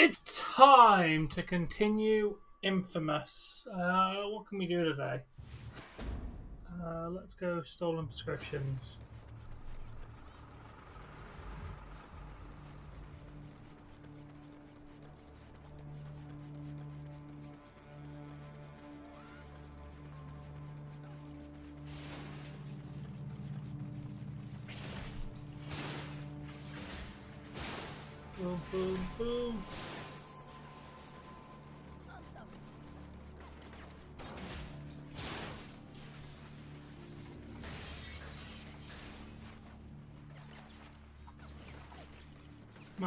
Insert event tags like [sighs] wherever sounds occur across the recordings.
It's time to continue Infamous. Uh, what can we do today? Uh, let's go stolen prescriptions.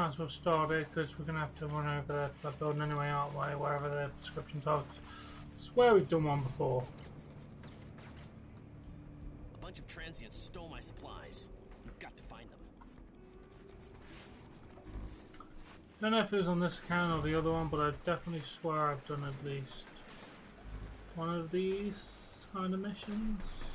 Might as well start it because we're going to have to run over that, that building anyway, aren't we? Wherever the descriptions are. Where we've done one before. A bunch of transients stole my supplies. You've got to find them. I don't know if it was on this account or the other one, but I definitely swear I've done at least one of these kind of missions.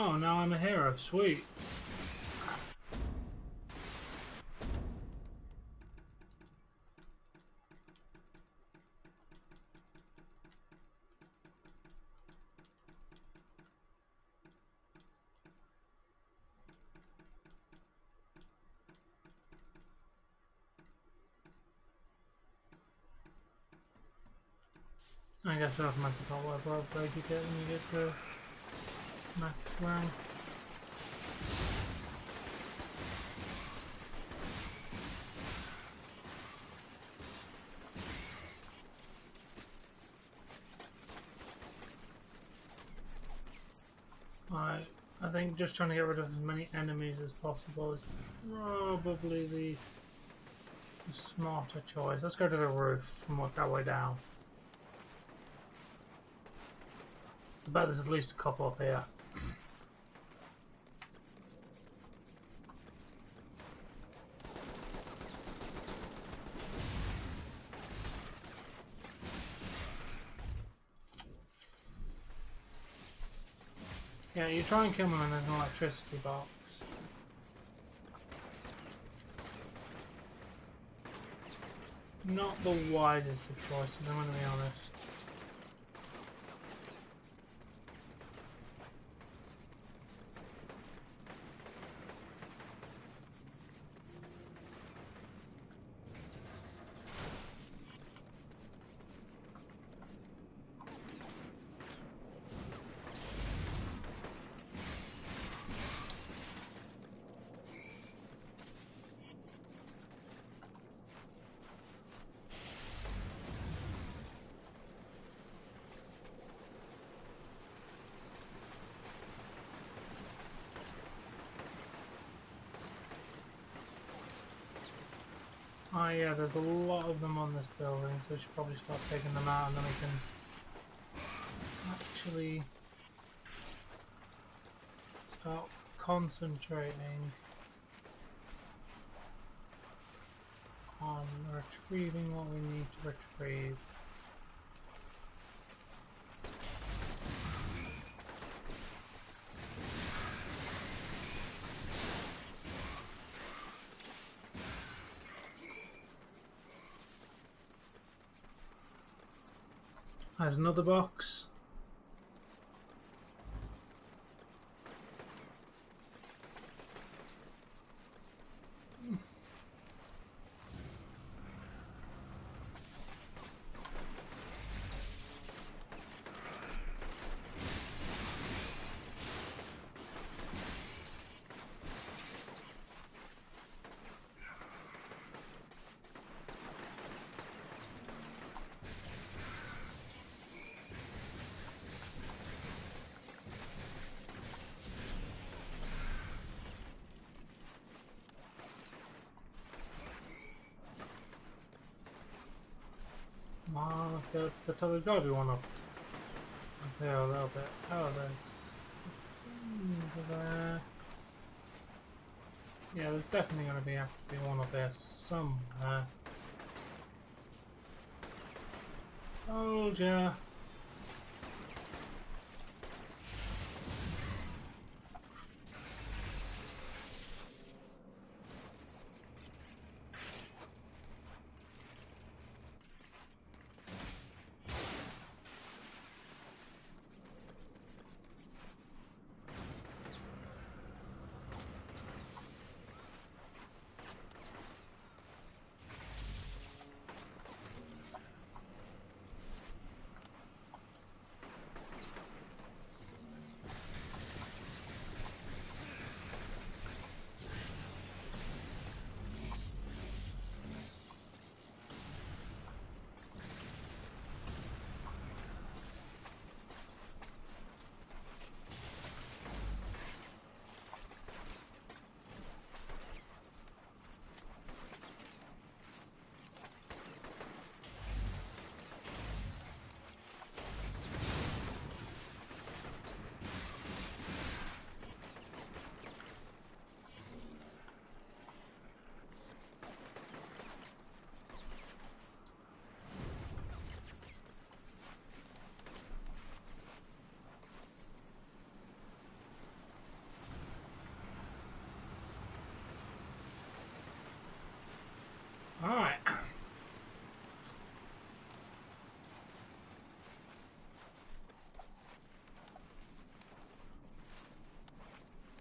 Oh, now I'm a hero. Sweet. I guess to call whatever upgrade you get when you get to rank. I I think just trying to get rid of as many enemies as possible is probably the, the smarter choice. Let's go to the roof and work our way down. I bet there's at least a couple up here. Yeah, you try and kill them and there's an electricity box. Not the wisest of choices, I'm gonna be honest. Oh yeah, there's a lot of them on this building, so we should probably start taking them out and then we can actually start concentrating on retrieving what we need to retrieve. There's another box. Come go. That's how we to one. Up there a little bit. Oh, there's. There. Yeah, there's definitely going to be have to be one up there somewhere. Told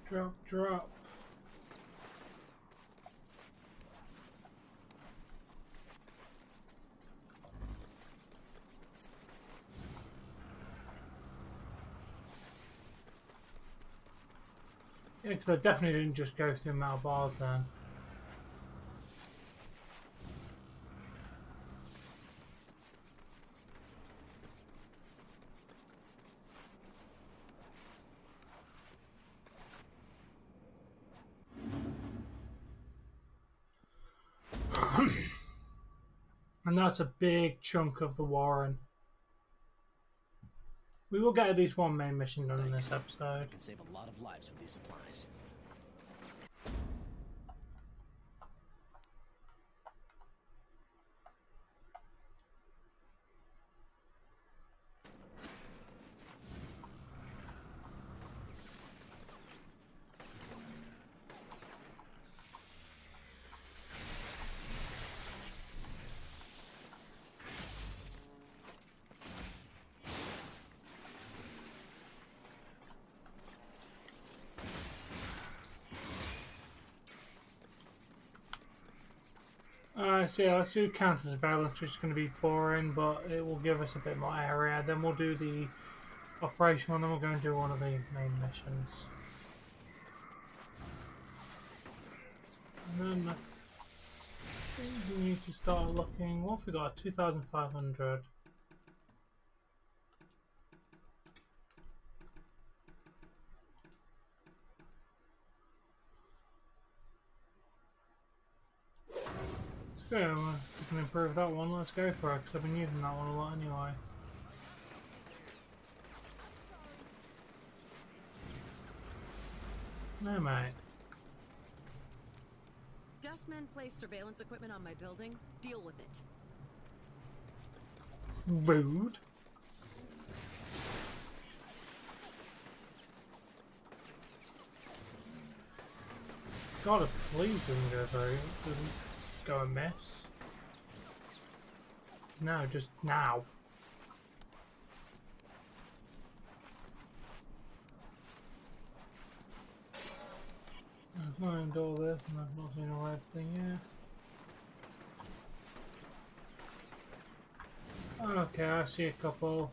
drop, drop. Yeah, because I definitely didn't just go through metal bars then. and that's a big chunk of the Warren. We will get at least one main mission done in this episode. Can save a lot of lives with these supplies. Yeah, let's do counter surveillance, which is going to be boring, but it will give us a bit more area. Then we'll do the operation one, then we'll go and do one of the main missions. And then I think we need to start looking. What have we got? 2,500. Let's go. We can improve that one. Let's go for it because I've been using that one a lot anyway. No, mate. Dustman placed surveillance equipment on my building. Deal with it. Rude. God, please doesn't go through. Doesn't go amiss. No, just now. I've learned all this and I've not seen a red thing yet. Okay, I see a couple.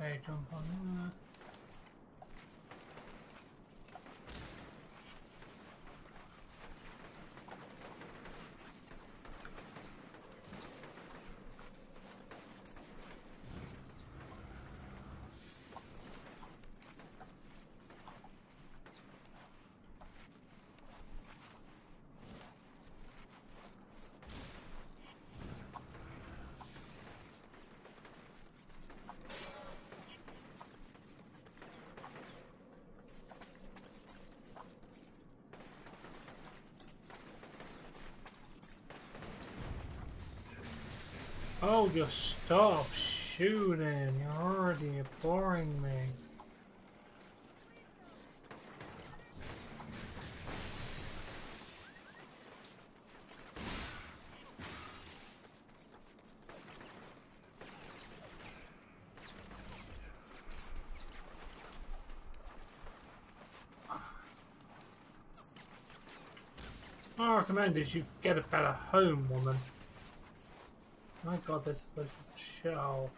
Okay, jump on that. Oh, just stop shooting. You're already boring me. I recommend is you get a better home, woman. My god, this place is a shell.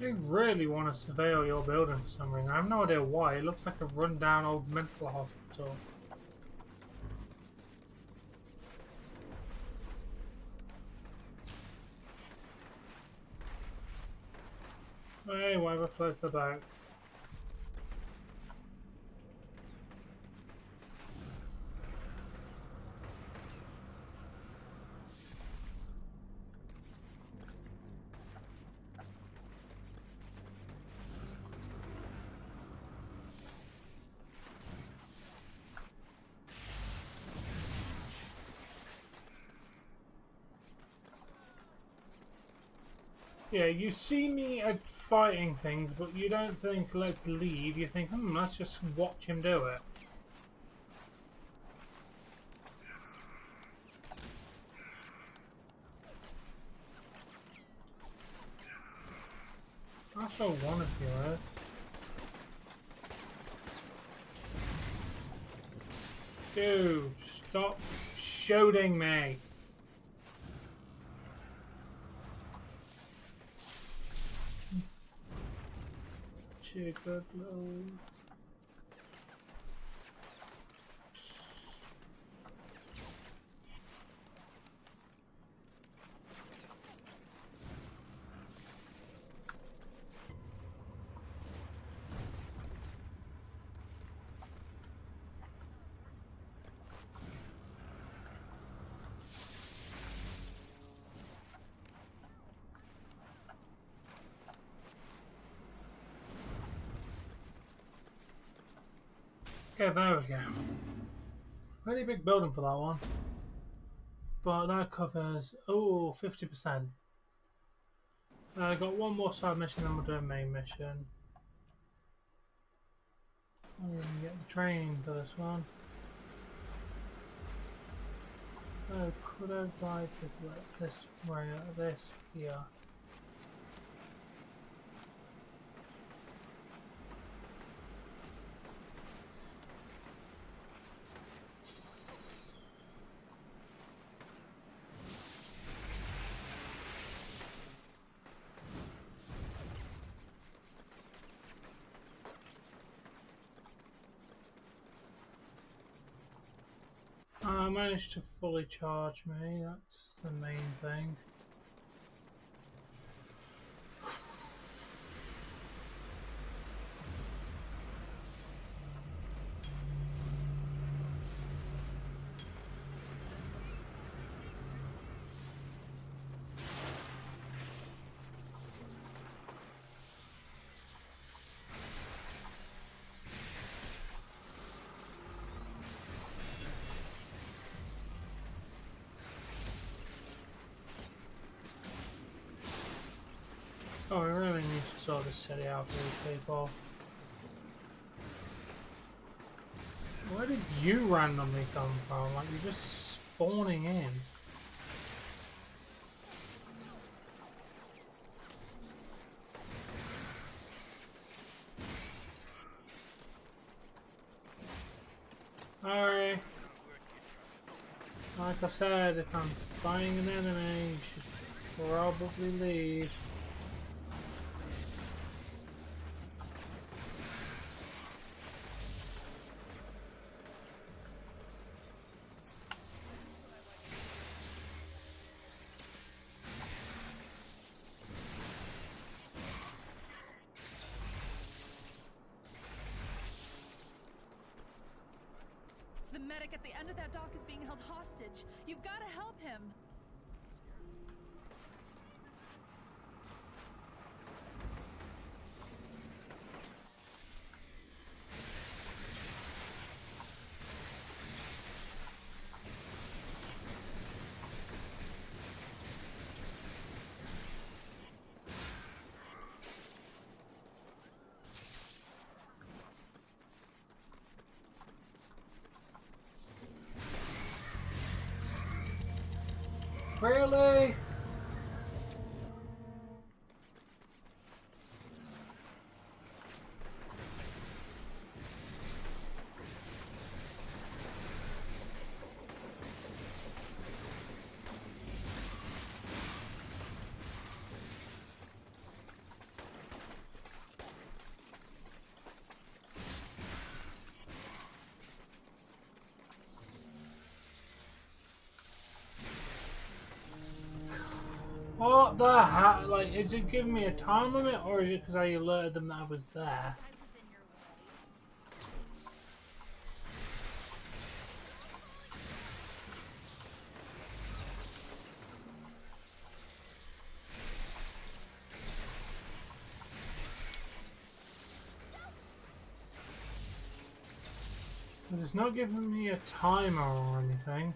They really want to surveil your building for some reason. I have no idea why. It looks like a rundown old mental hospital. Hey, whatever floats the boat. Yeah, you see me at fighting things, but you don't think, let's leave. You think, hmm, let's just watch him do it. That's what one of you is. Dude, stop shooting me. Check that load. Okay, there we go. Really big building for that one. But that covers, oh, 50%. I got one more side mission, then we'll do a main mission. I'm to get the train for this one. Oh, could I ride this way, this here? Managed to fully charge me, that's the main thing. Oh, we really need to sort this city out for these people. Where did you randomly come from? Like, you're just spawning in. Alright. Like I said, if I'm fighting an enemy, you should probably leave. Really. The hell? Like, is it giving me a time limit, or is it because I alerted them that I was there? It's not giving me a timer or anything.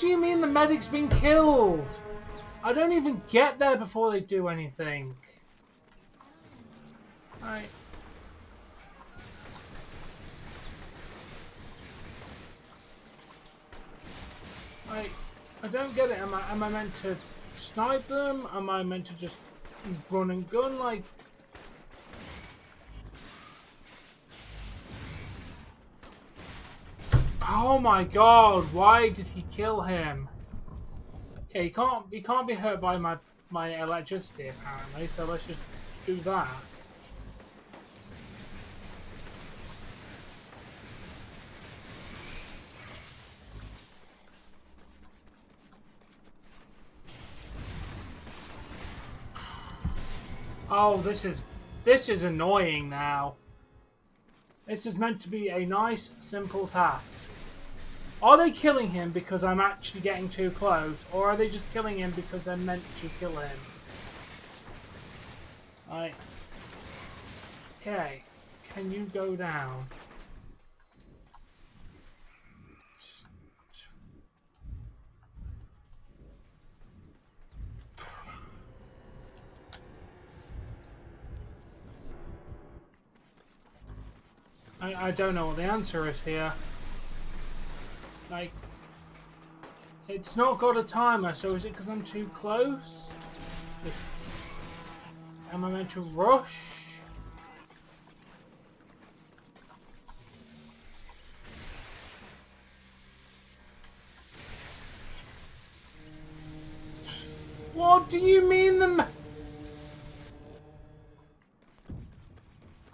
Do you mean the medic's been killed? I don't even get there before they do anything. Right. Right. I don't get it. Am I am I meant to snipe them? Am I meant to just run and gun like? Oh my god! Why did he kill him? Okay, he can't he can't be hurt by my my electricity apparently. So let's just do that. Oh, this is this is annoying now. This is meant to be a nice, simple task. Are they killing him because I'm actually getting too close, or are they just killing him because they're meant to kill him? Right. Okay. Can you go down? I, I don't know what the answer is here. Like, it's not got a timer, so is it because I'm too close? Am I meant to rush? What do you mean the...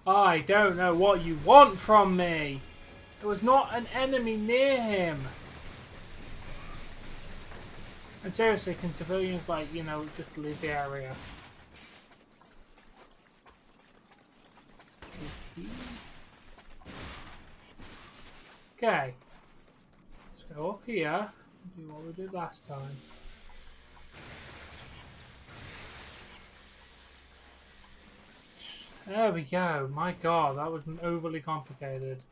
I don't know what you want from me. There was not an enemy near him. And seriously, can civilians, like, you know, just leave the area? Okay. Let's go up here do what we did last time. There we go. My god, that was overly complicated.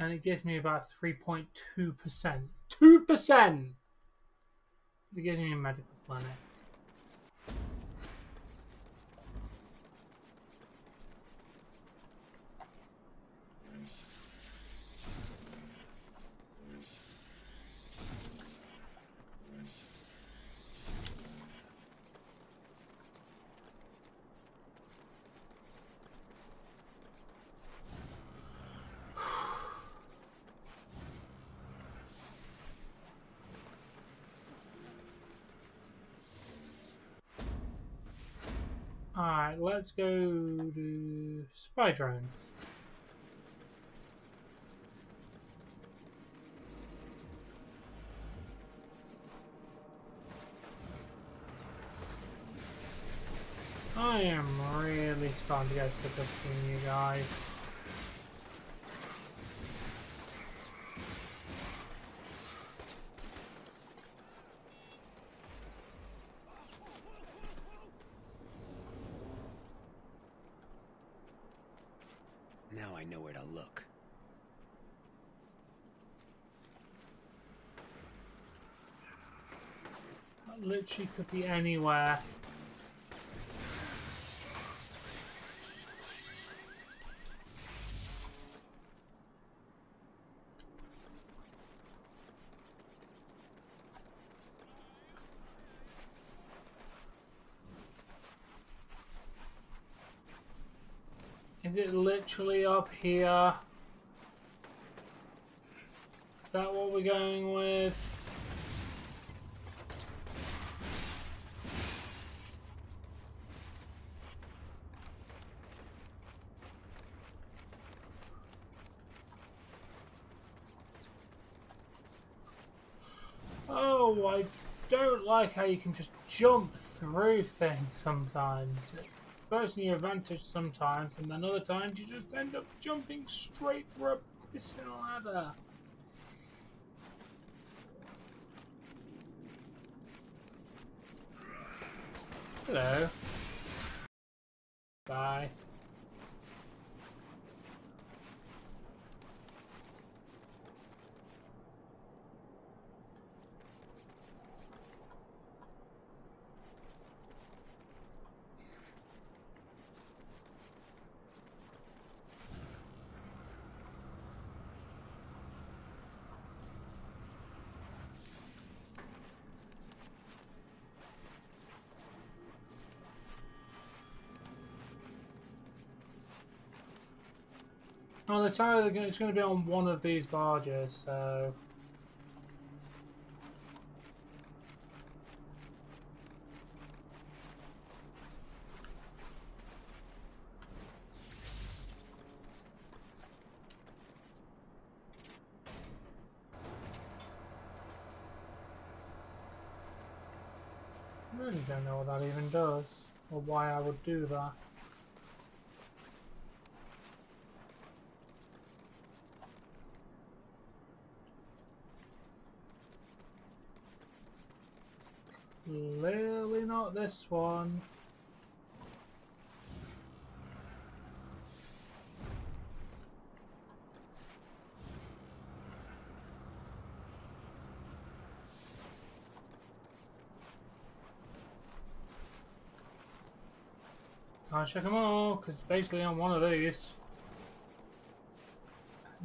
And it gives me about 3.2%. 2%! It gives me a medical clinic. Alright, let's go to spy drones. I am really starting to get sick of seeing you guys. Now I know where to look. That literally could be anywhere. Is it literally up here? Is that what we're going with? Oh, I don't like how you can just jump through things sometimes. In your advantage sometimes, and then other times you just end up jumping straight for a pissing ladder. Hello. Bye. Well, it's either gonna, it's going to be on one of these barges, so I really don't know what that even does, or why I would do that. Clearly not this one. Can't check them all, because basically on one of these.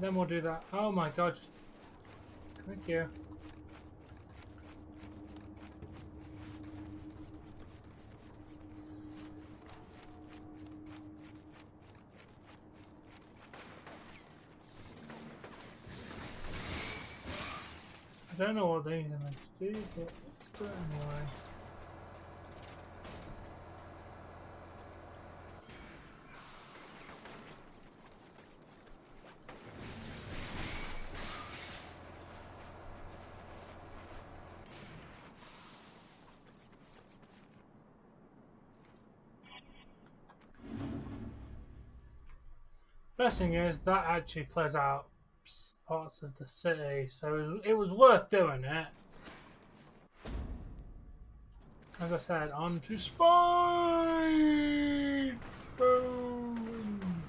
Then we'll do that. Oh my god, just... Thank you. I don't know what these are meant to do, but let's it anyway. Best thing is that actually clears out parts of the city, so it was, worth doing it. As I said, on to Spine! Boom!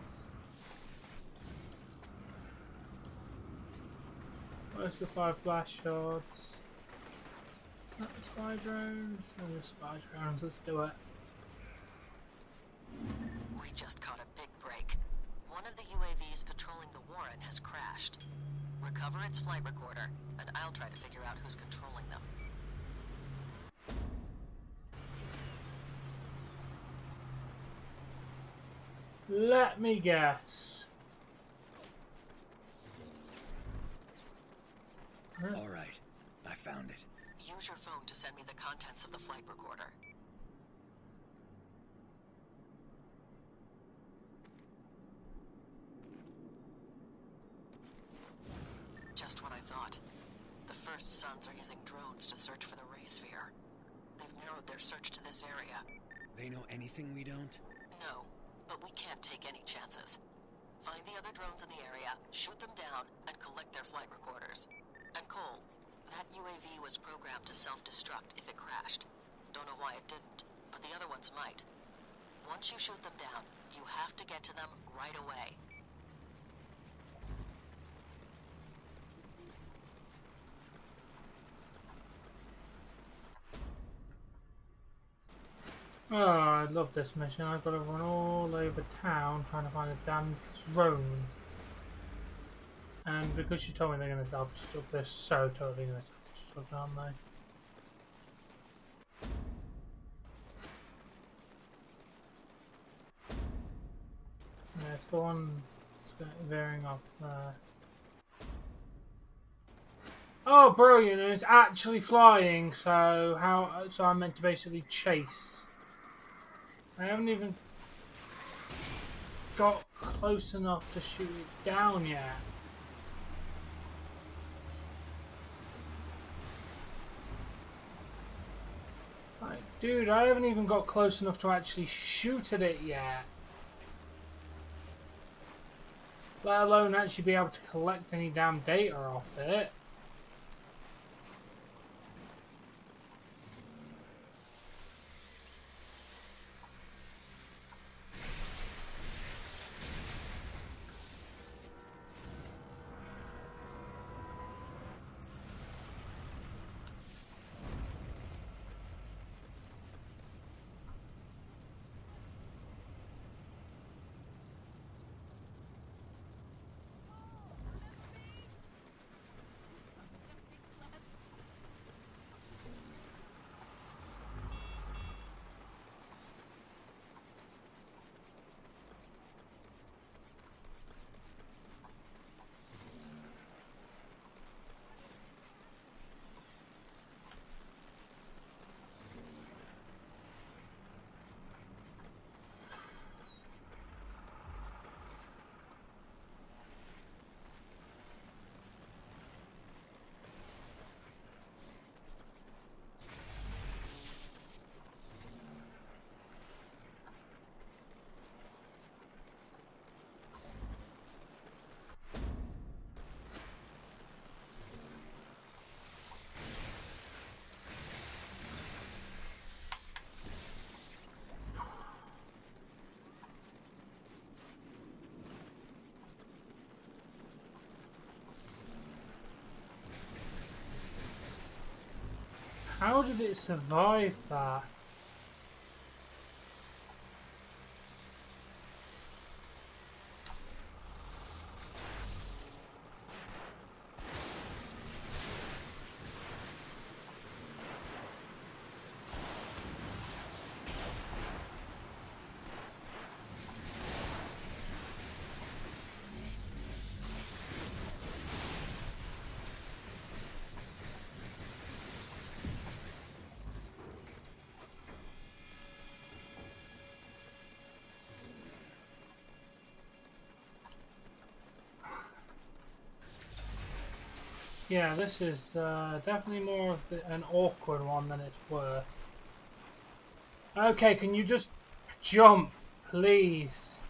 Where's the five blast shards? Not the spy drones? No, the spy drones, let's do it. We just caught a big break. One of the UAVs patrolling the Warren has crashed. Recover its flight recorder, and I'll try to figure out who's controlling them. Let me guess. All right, I found it. Use your phone to send me the contents of the flight recorder. Just what I thought. The Sons are using drones to search for the Ray Sphere. They've narrowed their search to this area. They know anything we don't? No, but we can't take any chances. Find the other drones in the area, shoot them down, and collect their flight recorders. And Cole, that UAV was programmed to self-destruct if it crashed. Don't know why it didn't, but the other ones might. Once you shoot them down, you have to get to them right away. Oh, I love this mission. I've got to run all over town trying to find a damn drone. And because she told me they're going to self-destruct, they're so totally going to self-destruct, aren't they? Yeah, it's the one that's veering off there. Oh, brilliant! It's actually flying, so how? So I'm meant to basically chase. I haven't even got close enough to shoot it down yet. Dude, I haven't even got close enough to actually shoot at it yet. Let alone actually be able to collect any damn data off it. How did it survive that? Yeah, this is uh, definitely more of the, an awkward one than it's worth. Okay, can you just jump, please?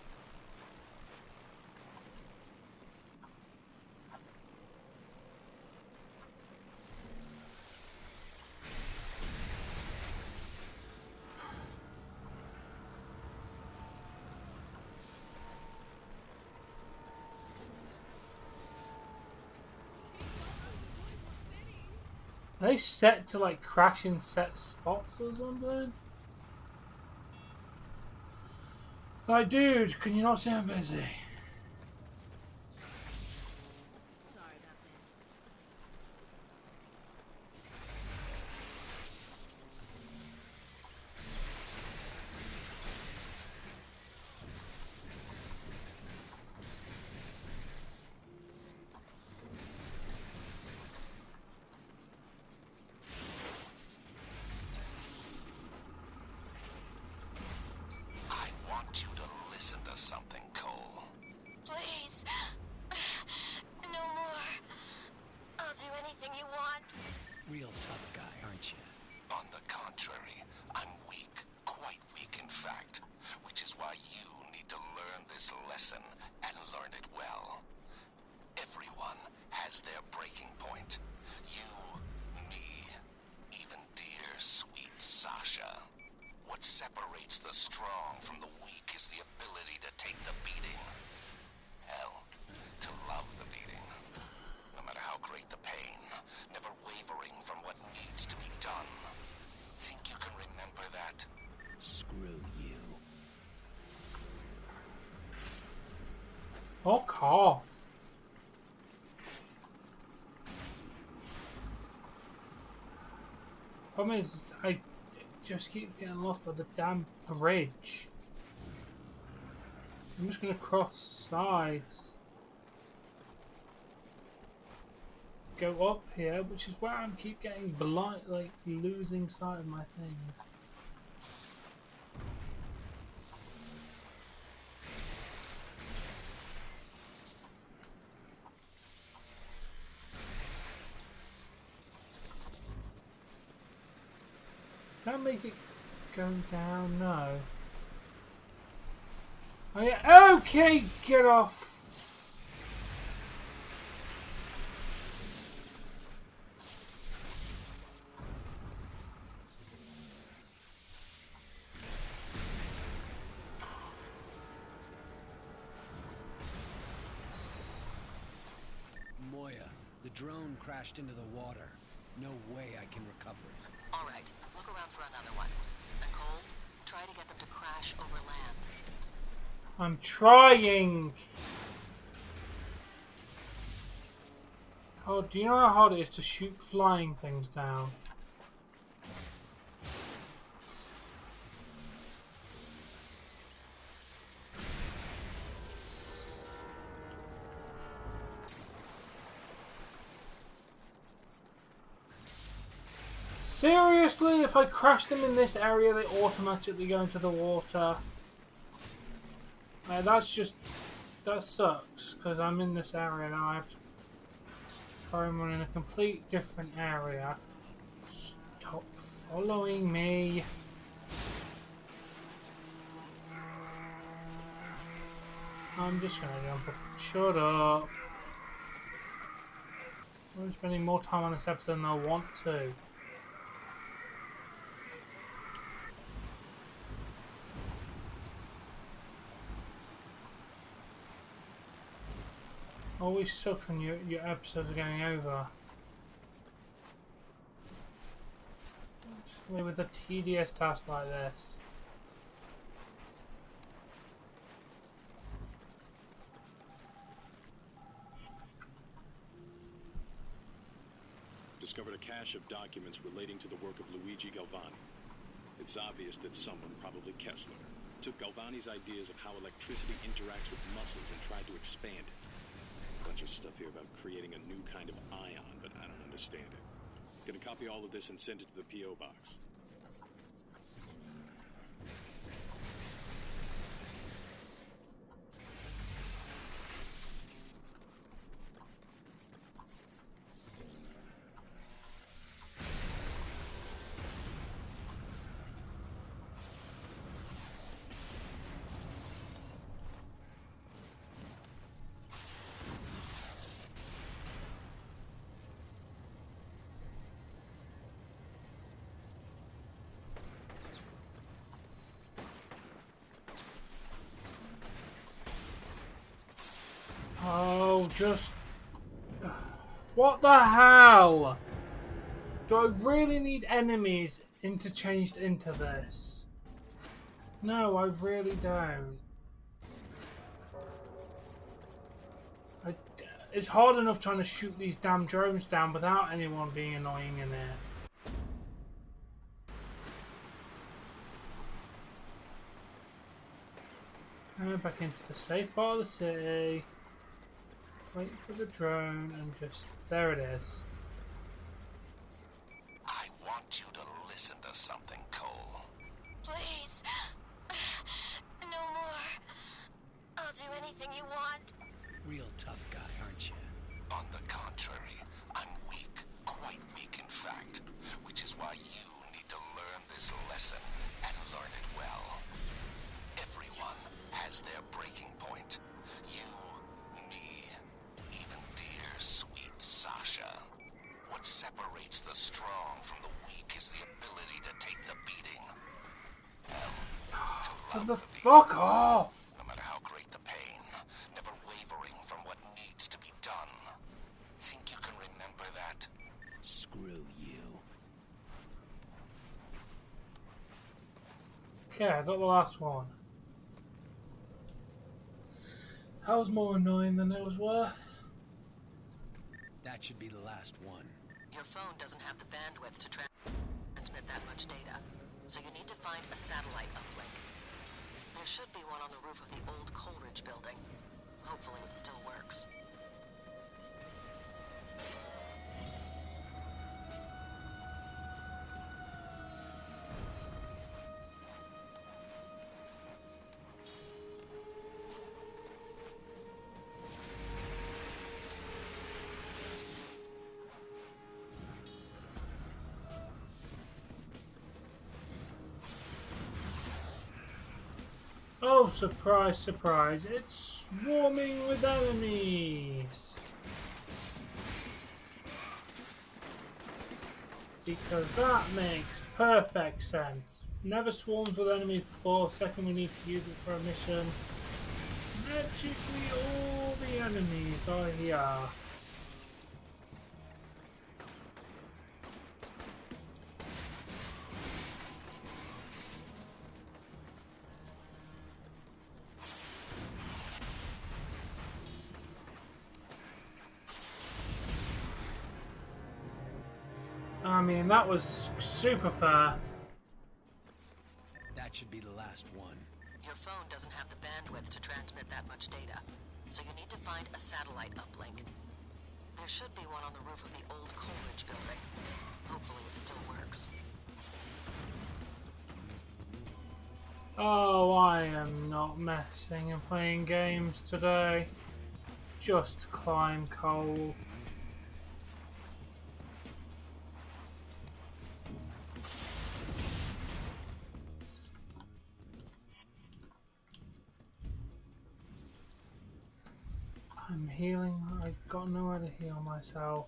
Are they set to like crash in set spots or something? Like, dude, can you not see I'm busy? Sorry about that. I want you to listen to something, Cole. Please. No more. I'll do anything you want. Real tough guy, aren't you? On the contrary, I'm weak. Quite weak, in fact. Which is why you need to learn this lesson and learn it well. Everyone has their breaking point. You, me, even dear, sweet Sasha. What separates the strong from the weak is the ability to take the beating. Hell, to love the beating. No matter how great the pain, never wavering from what needs to be done. Think you can remember that? Screw you. Fuck off. Problem is, I just keep getting lost by the damn bridge. I'm just gonna cross sides. Go up here, which is where I am keep getting blind, like losing sight of my thing. Can I make it go down? No. Oh, yeah. Okay, get off. Moya, the drone crashed into the water. No way I can recover it. All right, look around for another one. Try to get them to crash over land. I'm trying. Oh, do you know how hard it is to shoot flying things down? Seriously, if I crash them in this area, they automatically go into the water. That's just that sucks because I'm in this area now. I have to throw run in a complete different area. Stop following me. I'm just gonna jump. Shut up. I'm spending more time on this episode than I want to. Always sucks when your your episodes are going over. Especially with a tedious task like this. discovered a cache of documents relating to the work of Luigi Galvani. It's obvious that someone, probably Kessler, took Galvani's ideas of how electricity interacts with muscles and tried to expand it. Bunch of stuff here about creating a new kind of ion, but I don't understand it. Gonna copy all of this and send it to the P.O. box. Oh, just... What the hell? Do I really need enemies interchanged into this? No, I really don't. I, it's hard enough trying to shoot these damn drones down without anyone being annoying in there. Uh, and back into the safe part of the city. Wait for the drone and just... There it is. I want you to listen to something, Cole. Please. [sighs] No more. I'll do anything you want. Real tough guy, aren't you? On the contrary, I'm weak, quite weak in fact, which is why you For the fuck off! no matter how great the pain, never wavering from what needs to be done. Think you can remember that? Screw you. Okay, I got the last one. That was more annoying than it was worth. That should be the last one. Your phone doesn't have the bandwidth to transmit that much data, so you need to find a satellite uplink. There should be one on the roof of the old Coleridge building. Hopefully it still works. Oh, surprise, surprise. It's swarming with enemies. Because that makes perfect sense. Never swarms with enemies before. Second, we need to use it for a mission. Magically, all the enemies are here. Mean, that was super fair. That should be the last one. Your phone doesn't have the bandwidth to transmit that much data, so you need to find a satellite uplink. There should be one on the roof of the old Coleridge building. Hopefully it still works. Oh, I am not messing and playing games today. Just climb Cole. I've got nowhere to heal myself.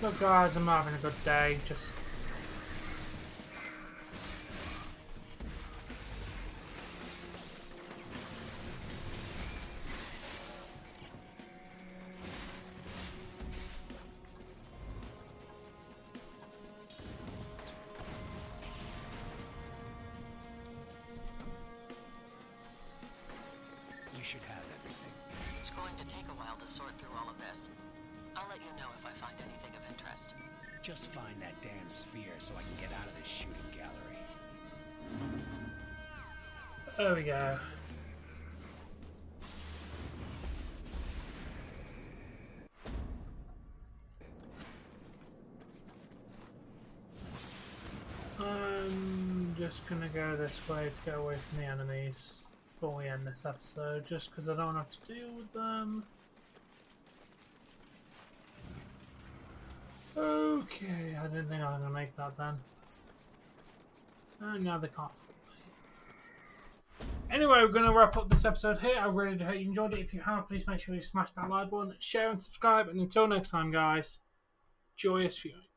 Look guys, I'm having a good day. Just Just find that damn sphere so I can get out of this shooting gallery. there we go. I'm just gonna go this way to get away from the enemies before we end this episode, just because I don't have to deal with them. Okay, I didn't think I was gonna make that then. They can't. Anyway, we're going to wrap up this episode here. I really do hope you enjoyed it. If you have, please make sure you smash that like button, share and subscribe. And until next time, guys, joyous viewing.